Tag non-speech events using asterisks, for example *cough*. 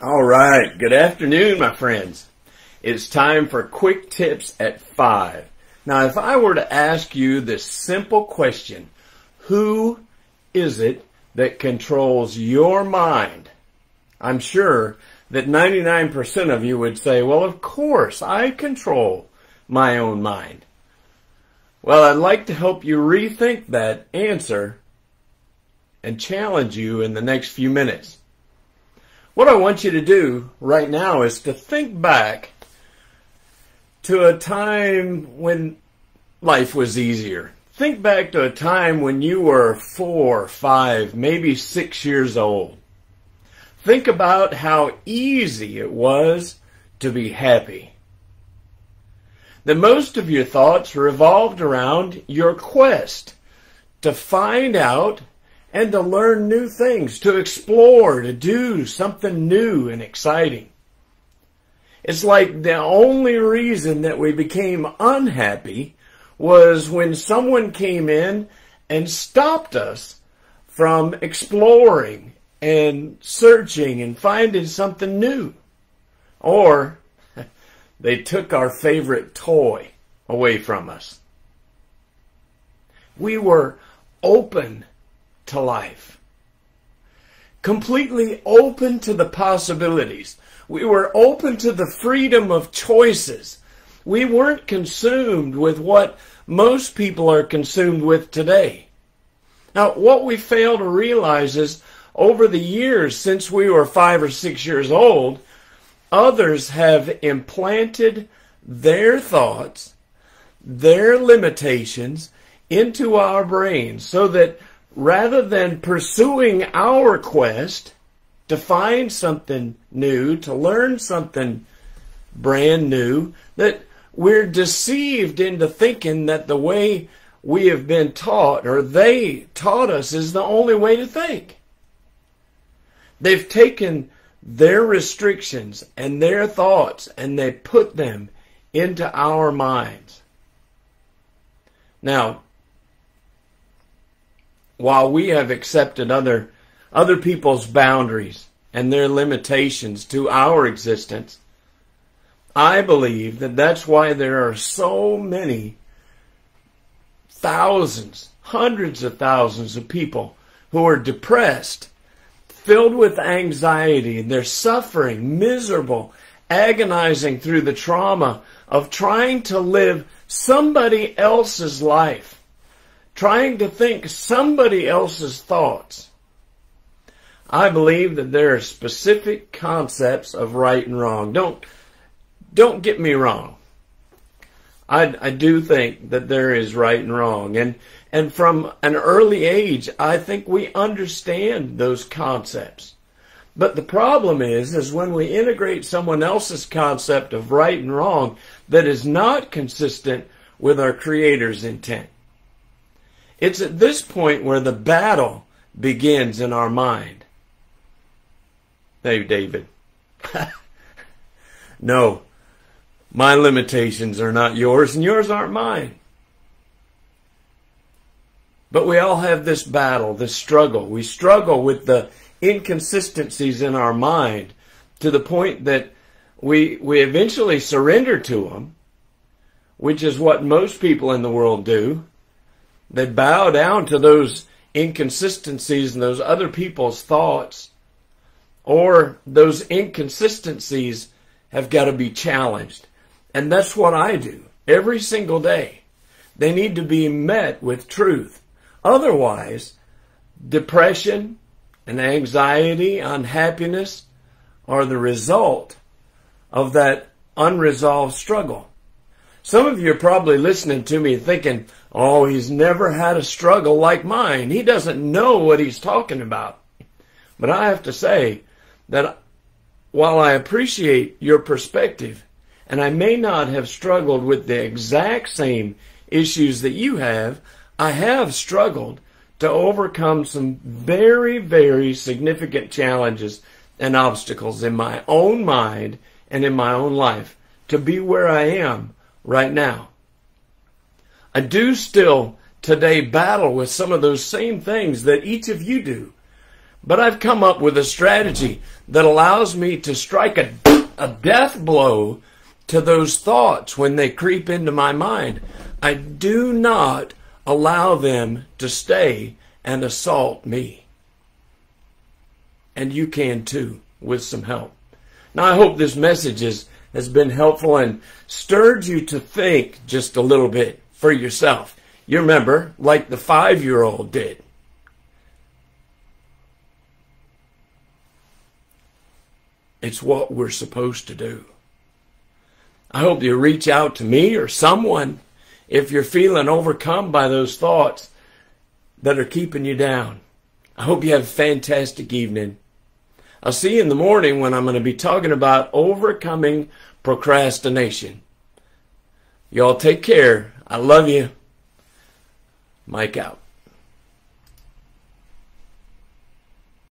All right. Good afternoon, my friends. It's time for quick tips at five. Now, if I were to ask you this simple question, who is it that controls your mind? I'm sure that 99% of you would say, well, of course, I control my own mind. Well, I'd like to help you rethink that answer and challenge you in the next few minutes. What I want you to do right now is to think back to a time when life was easier. Think back to a time when you were four, five, maybe six years old. Think about how easy it was to be happy. That most of your thoughts revolved around your quest to find out and to learn new things, to explore, to do something new and exciting. It's like the only reason that we became unhappy was when someone came in and stopped us from exploring and searching and finding something new. Or *laughs* they took our favorite toy away from us. We were open to life. Completely open to the possibilities. We were open to the freedom of choices. We weren't consumed with what most people are consumed with today. Now, what we fail to realize is over the years since we were five or six years old, others have implanted their thoughts, their limitations into our brains so that rather than pursuing our quest to find something new, to learn something brand new, that we're deceived into thinking that the way we have been taught or they taught us is the only way to think. They've taken their restrictions and their thoughts and they put them into our minds. Now, while we have accepted other other people's boundaries and their limitations to our existence, I believe that that's why there are so many thousands, hundreds of thousands of people who are depressed, filled with anxiety, and they're suffering, miserable, agonizing through the trauma of trying to live somebody else's life trying to think somebody else's thoughts. I believe that there are specific concepts of right and wrong. Don't, don't get me wrong. I, I do think that there is right and wrong. And, and from an early age, I think we understand those concepts. But the problem is, is when we integrate someone else's concept of right and wrong that is not consistent with our Creator's intent. It's at this point where the battle begins in our mind. Hey, David. *laughs* no, my limitations are not yours, and yours aren't mine. But we all have this battle, this struggle. We struggle with the inconsistencies in our mind to the point that we, we eventually surrender to them, which is what most people in the world do. They bow down to those inconsistencies and those other people's thoughts, or those inconsistencies have got to be challenged. And that's what I do every single day. They need to be met with truth. Otherwise, depression and anxiety, unhappiness are the result of that unresolved struggle. Some of you are probably listening to me thinking, oh, he's never had a struggle like mine. He doesn't know what he's talking about. But I have to say that while I appreciate your perspective, and I may not have struggled with the exact same issues that you have, I have struggled to overcome some very, very significant challenges and obstacles in my own mind and in my own life to be where I am right now. I do still today battle with some of those same things that each of you do. But I've come up with a strategy that allows me to strike a, a death blow to those thoughts when they creep into my mind. I do not allow them to stay and assault me. And you can too, with some help. Now, I hope this message is, has been helpful and stirred you to think just a little bit for yourself. You remember, like the five year old did. It's what we're supposed to do. I hope you reach out to me or someone if you're feeling overcome by those thoughts that are keeping you down. I hope you have a fantastic evening. I'll see you in the morning when I'm going to be talking about overcoming procrastination. Y'all take care. I love you. Mike out.